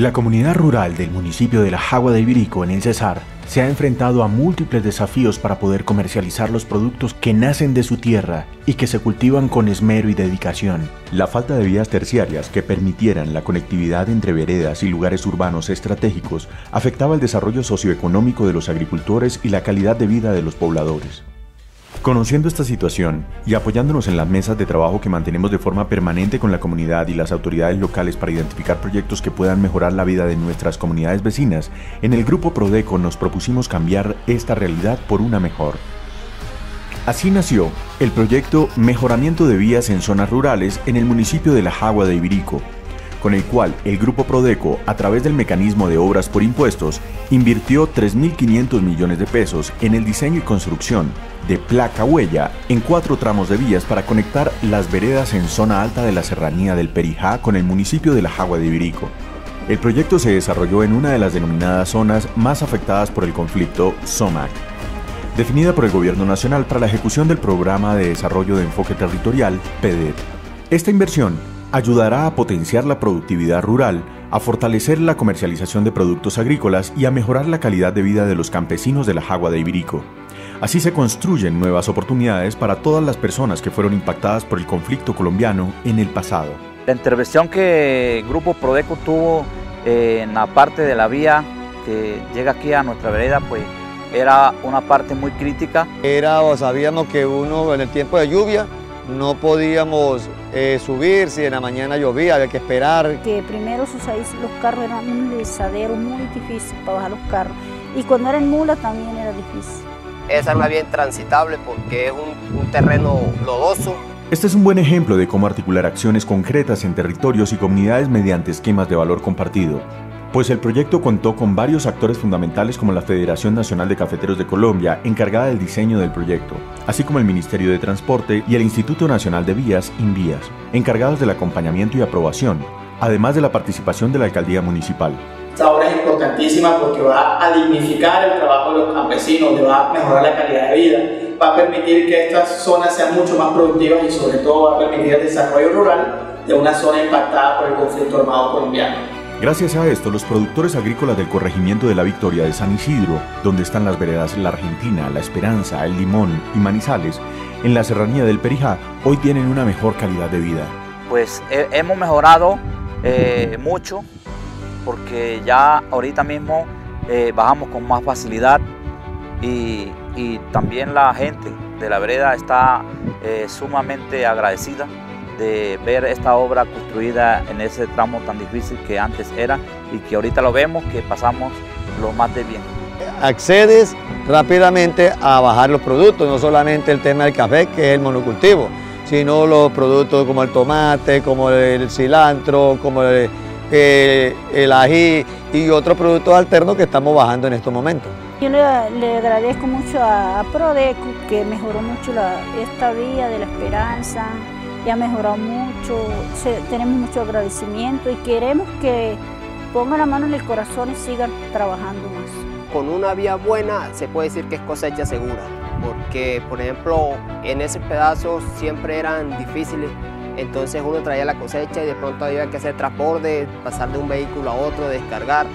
La comunidad rural del municipio de La Jagua de Ibirico, en el Cesar, se ha enfrentado a múltiples desafíos para poder comercializar los productos que nacen de su tierra y que se cultivan con esmero y dedicación. La falta de vías terciarias que permitieran la conectividad entre veredas y lugares urbanos estratégicos afectaba el desarrollo socioeconómico de los agricultores y la calidad de vida de los pobladores. Conociendo esta situación y apoyándonos en las mesas de trabajo que mantenemos de forma permanente con la comunidad y las autoridades locales para identificar proyectos que puedan mejorar la vida de nuestras comunidades vecinas, en el Grupo Prodeco nos propusimos cambiar esta realidad por una mejor. Así nació el proyecto Mejoramiento de Vías en Zonas Rurales en el municipio de La Jagua de Ibirico, con el cual el Grupo Prodeco, a través del mecanismo de obras por impuestos, invirtió 3.500 millones de pesos en el diseño y construcción de placa huella en cuatro tramos de vías para conectar las veredas en zona alta de la serranía del Perijá con el municipio de La Jagua de Ibirico. El proyecto se desarrolló en una de las denominadas zonas más afectadas por el conflicto SOMAC, definida por el Gobierno Nacional para la ejecución del Programa de Desarrollo de Enfoque Territorial, PEDET. Esta inversión ayudará a potenciar la productividad rural, a fortalecer la comercialización de productos agrícolas y a mejorar la calidad de vida de los campesinos de la Jagua de Ibirico. Así se construyen nuevas oportunidades para todas las personas que fueron impactadas por el conflicto colombiano en el pasado. La intervención que el Grupo Prodeco tuvo eh, en la parte de la vía que llega aquí a nuestra vereda, pues era una parte muy crítica. Era, sabíamos que uno en el tiempo de lluvia no podíamos eh, subir, si en la mañana llovía, había que esperar. Que primero sus los carros eran un desadero muy difícil para bajar los carros y cuando eran mulas también era difícil. Esa es una vía intransitable porque es un, un terreno lodoso. Este es un buen ejemplo de cómo articular acciones concretas en territorios y comunidades mediante esquemas de valor compartido pues el proyecto contó con varios actores fundamentales como la Federación Nacional de Cafeteros de Colombia, encargada del diseño del proyecto, así como el Ministerio de Transporte y el Instituto Nacional de Vías, INVIAS, encargados del acompañamiento y aprobación, además de la participación de la Alcaldía Municipal. Esta obra es importantísima porque va a dignificar el trabajo de los campesinos, va a mejorar la calidad de vida, va a permitir que estas zonas sean mucho más productivas y sobre todo va a permitir el desarrollo rural de una zona impactada por el conflicto armado colombiano. Gracias a esto, los productores agrícolas del corregimiento de la Victoria de San Isidro, donde están las veredas La Argentina, La Esperanza, El Limón y Manizales, en la serranía del Perijá, hoy tienen una mejor calidad de vida. Pues hemos mejorado eh, mucho porque ya ahorita mismo eh, bajamos con más facilidad y, también la gente de la vereda está eh, sumamente agradecida de ver esta obra construida en ese tramo tan difícil que antes era y que ahorita lo vemos que pasamos lo más de bien. Accedes rápidamente a bajar los productos, no solamente el tema del café, que es el monocultivo, sino los productos como el tomate, como el cilantro, como el, eh, ají y otros productos alternos que estamos bajando en estos momentos. Yo le, agradezco mucho a, Prodeco que mejoró mucho esta vía de la esperanza, y ha mejorado mucho, tenemos mucho agradecimiento y queremos que pongan la mano en el corazón y sigan trabajando más. Con una vía buena se puede decir que es cosecha segura, porque por ejemplo en ese pedazo siempre eran difíciles, entonces uno traía la cosecha y de pronto había que hacer transporte, pasar de un vehículo a otro, descargar,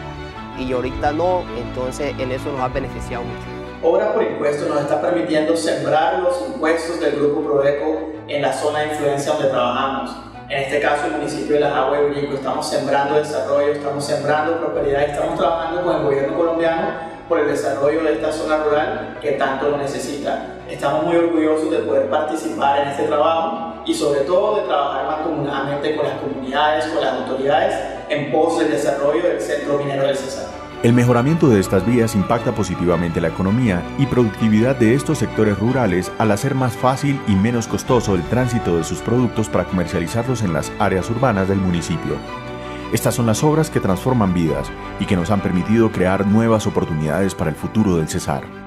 y ahorita no, entonces en eso nos ha beneficiado mucho. Obra por impuesto nos está permitiendo sembrar los impuestos del Grupo Prodeco en la zona de influencia donde trabajamos. En este caso, el municipio de Aguas de Brico, estamos sembrando desarrollo, estamos sembrando prosperidad, estamos trabajando con el gobierno colombiano por el desarrollo de esta zona rural que tanto lo necesita. Estamos muy orgullosos de poder participar en este trabajo y sobre todo de trabajar mancomunadamente con las comunidades, con las autoridades en pos del desarrollo del centro minero del Cesar. El mejoramiento de estas vías impacta positivamente la economía y productividad de estos sectores rurales al hacer más fácil y menos costoso el tránsito de sus productos para comercializarlos en las áreas urbanas del municipio. Estas son las obras que transforman vidas y que nos han permitido crear nuevas oportunidades para el futuro del Cesar.